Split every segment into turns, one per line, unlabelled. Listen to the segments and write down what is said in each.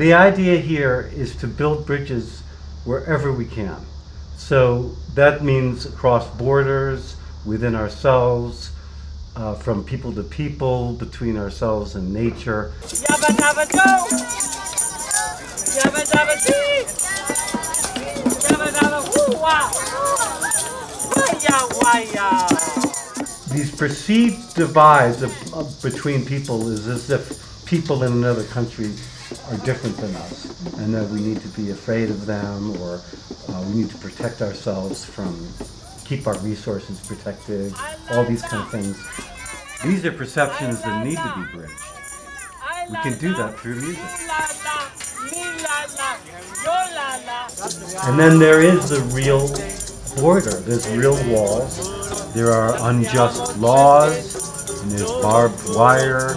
The idea here is to build bridges wherever we can. So that means across borders, within ourselves, uh, from people to people, between ourselves and nature.
Yabba dabba do! Yabba dabba dee! Yabba dabba woo wah! Waya waya!
These perceived divides of, of, between people is as if people in another country are different than us and that we need to be afraid of them or uh, we need to protect ourselves from keep our resources protected, all these kind of things. These are perceptions that need to be bridged. We can do that through music. And then there is the real border. There's real walls. There are unjust laws. And there's barbed wire.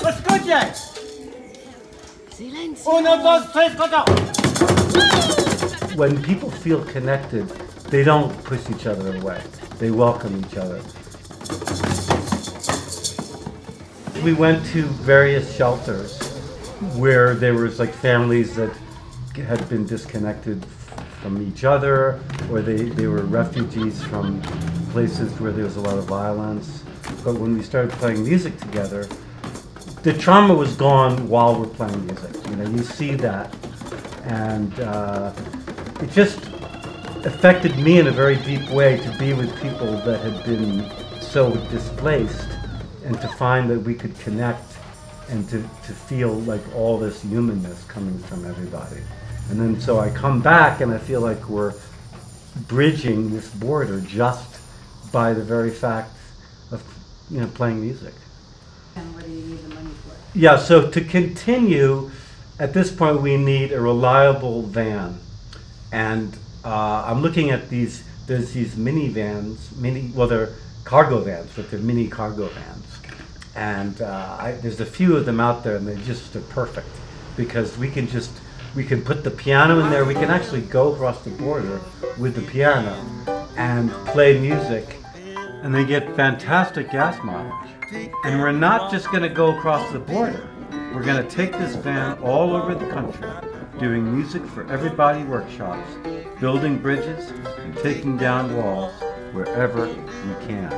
Escuchen! Uno, dos, tres, cuatro!
When people feel connected, they don't push each other away. They welcome each other. We went to various shelters where there was like families that had been disconnected from each other or they, they were refugees from places where there was a lot of violence. But when we started playing music together, the trauma was gone while we're playing music. You know, you see that. And uh, it just affected me in a very deep way to be with people that had been so displaced and to find that we could connect and to, to feel like all this humanness coming from everybody. And then so I come back and I feel like we're bridging this border just by the very fact of you know playing music.
And what do you need the money for?
Yeah, so to continue, at this point we need a reliable van. And uh, I'm looking at these, there's these minivans, mini, well, they're cargo vans, but they're mini cargo vans. And uh, I, there's a few of them out there, and they just are perfect because we can just we can put the piano in there. We can actually go across the border with the piano and play music, and they get fantastic gas mileage. And we're not just going to go across the border. We're going to take this van all over the country, doing music for everybody workshops, building bridges, and taking down walls wherever we can.